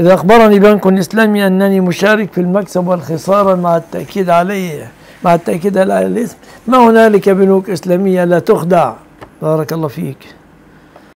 إذا أخبرني بنك إسلامي أنني مشارك في المكسب والخسارة مع التأكيد عليه مع التأكيد على الاسم ما هنالك بنوك إسلامية لا تخدع؟ بارك الله فيك.